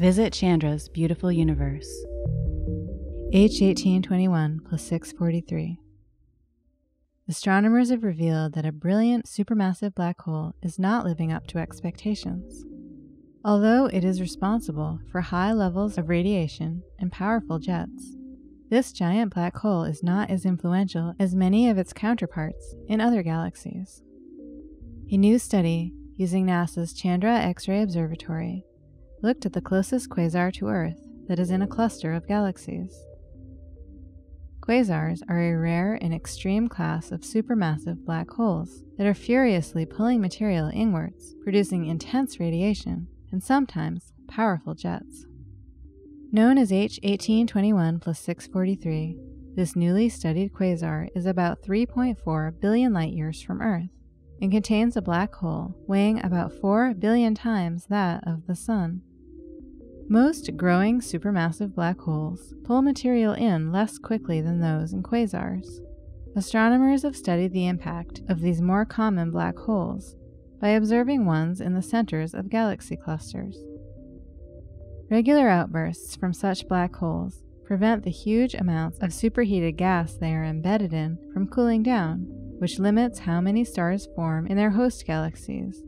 Visit Chandra's beautiful universe. H1821 plus 643. Astronomers have revealed that a brilliant supermassive black hole is not living up to expectations. Although it is responsible for high levels of radiation and powerful jets, this giant black hole is not as influential as many of its counterparts in other galaxies. A new study using NASA's Chandra X ray Observatory looked at the closest quasar to Earth that is in a cluster of galaxies. Quasars are a rare and extreme class of supermassive black holes that are furiously pulling material inwards, producing intense radiation and sometimes powerful jets. Known as H1821 plus 643, this newly studied quasar is about 3.4 billion light years from Earth and contains a black hole weighing about 4 billion times that of the Sun. Most growing supermassive black holes pull material in less quickly than those in quasars. Astronomers have studied the impact of these more common black holes by observing ones in the centers of galaxy clusters. Regular outbursts from such black holes prevent the huge amounts of superheated gas they are embedded in from cooling down, which limits how many stars form in their host galaxies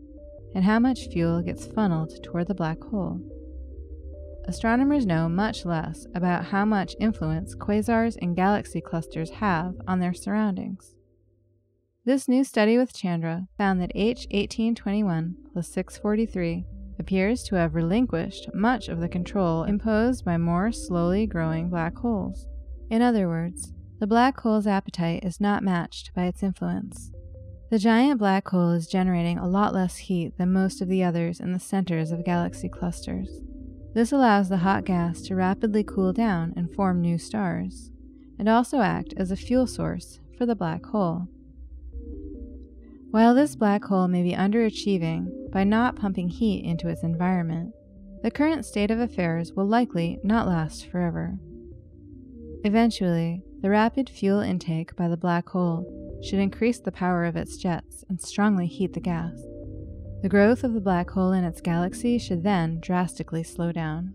and how much fuel gets funneled toward the black hole. Astronomers know much less about how much influence quasars and galaxy clusters have on their surroundings. This new study with Chandra found that H1821 plus 643 appears to have relinquished much of the control imposed by more slowly growing black holes. In other words, the black hole's appetite is not matched by its influence. The giant black hole is generating a lot less heat than most of the others in the centers of galaxy clusters. This allows the hot gas to rapidly cool down and form new stars, and also act as a fuel source for the black hole. While this black hole may be underachieving by not pumping heat into its environment, the current state of affairs will likely not last forever. Eventually, the rapid fuel intake by the black hole should increase the power of its jets and strongly heat the gas. The growth of the black hole in its galaxy should then drastically slow down.